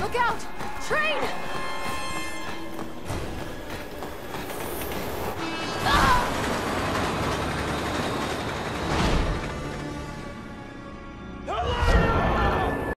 Look out! Train!